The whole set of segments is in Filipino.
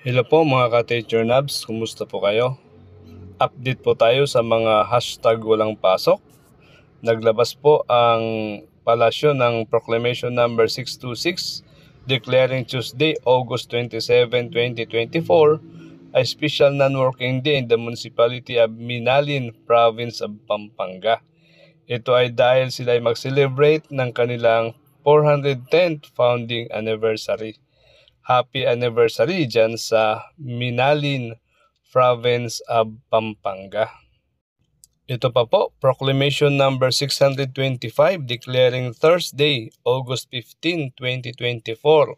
Hello po mga ka-teacher nabs, kumusta po kayo? Update po tayo sa mga hashtag walang pasok. Naglabas po ang palasyo ng Proclamation number 626 declaring Tuesday, August 27, 2024 a special non-working day in the municipality of Minalin, province of Pampanga. Ito ay dahil sila ay mag-celebrate ng kanilang 410th founding anniversary happy anniversary dyan sa Minalin province of Pampanga. Ito pa po, Proclamation number 625 declaring Thursday, August 15, 2024,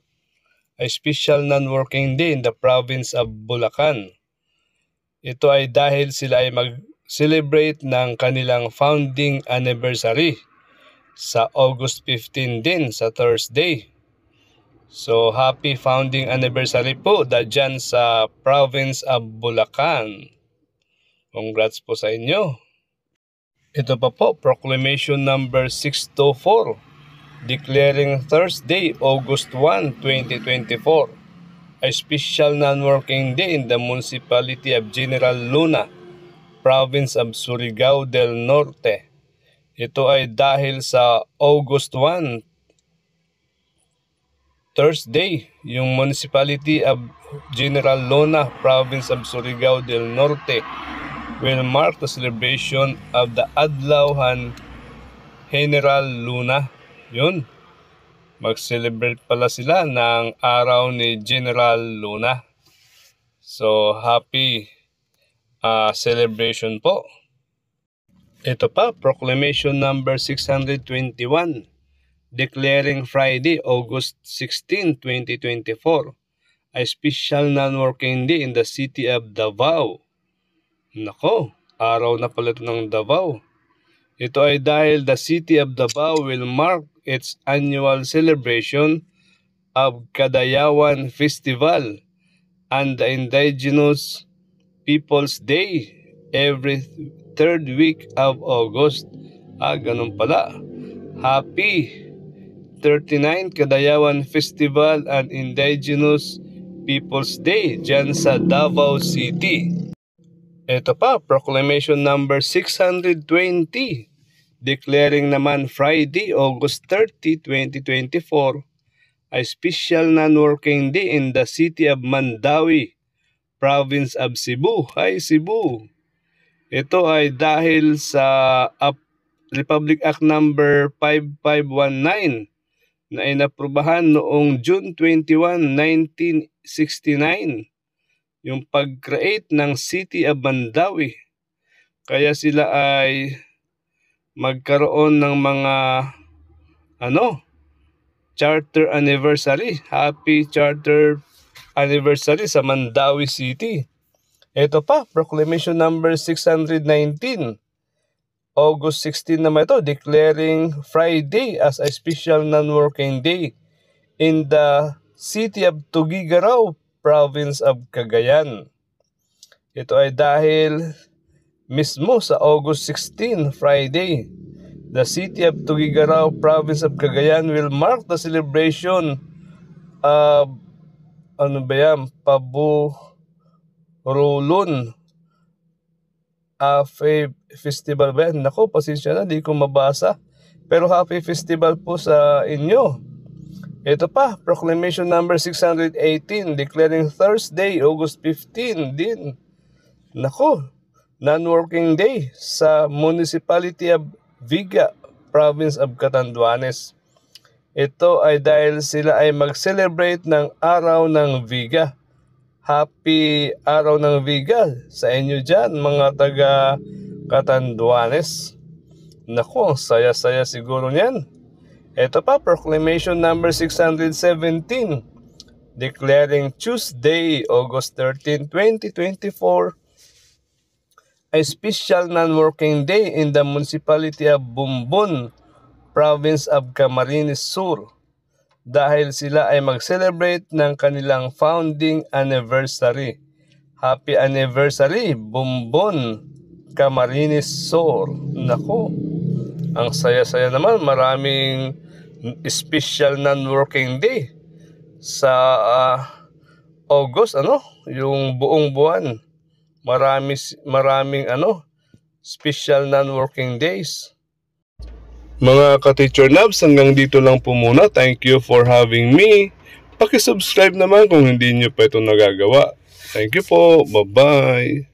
a special non-working day in the province of Bulacan. Ito ay dahil sila ay mag-celebrate ng kanilang founding anniversary sa August 15 din sa Thursday. So, happy founding anniversary po da dyan sa province of Bulacan. Congrats po sa inyo. Ito pa po, Proclamation number 624 declaring Thursday, August 1, 2024 a special non-working day in the municipality of General Luna, province of Surigao del Norte. Ito ay dahil sa August 1, Thursday, yung municipality of General Lona, province of Surigao del Norte, will mark the celebration of the Adlawhan General Luna. Yun. Mag-celebrate pala sila ng araw ni General Luna. So, happy uh, celebration po. Ito pa, proclamation number 621 declaring Friday, August 16, 2024, a special non-working day in the city of Davao. Nako, araw na pala ito ng Davao. Ito ay dahil the city of Davao will mark its annual celebration of Kadayawan Festival and the Indigenous People's Day every third week of August. Ah, ganun pala. Happy 39 Kadayawan Festival and Indigenous Peoples Day dyan sa Davao City. Ito pa, Proclamation number 620 declaring naman Friday, August 30, 2024 a special non-working day in the city of Mandawi, province of Cebu. Hi Cebu! Ito ay dahil sa Republic Act number 5519 na inaprubahan noong June 21, 1969 yung pag-create ng City of Mandawi. Kaya sila ay magkaroon ng mga ano charter anniversary. Happy charter anniversary sa Mandawi City. Ito pa, proclamation number 619 August 16 naman ito, declaring Friday as a special non-working day in the city of Tugigaraw, province of Cagayan. Ito ay dahil mismo sa August 16, Friday, the city of Tugigaraw, province of Cagayan will mark the celebration of ano ba yan, Pabu Happy Festival ba yan? Nako, pasensya na, di ko mabasa. Pero Happy Festival po sa inyo. Ito pa, Proclamation number 618 declaring Thursday, August 15 din. Nako, non-working day sa Municipality of Viga, Province of Catanduanes. Ito ay dahil sila ay mag-celebrate ng Araw ng Viga. Happy Araw ng Viga sa inyo dyan, mga taga Catanduanes. Naku, saya-saya siguro niyan. Ito pa, Proclamation number 617 declaring Tuesday, August 13, 2024 a special non-working day in the municipality of Bumbun, province of Camarines Sur dahil sila ay mag-celebrate ng kanilang founding anniversary. Happy anniversary, Bumbon, Camarines Sur. Nako, ang saya-saya naman. Maraming special non-working day sa uh, August, ano? Yung buong buwan. Marami, maraming ano, special non-working days. Mga ka-teacher nabs, hanggang dito lang po muna. Thank you for having me. Pakisubscribe naman kung hindi nyo pa ito nagagawa. Thank you po. Bye-bye.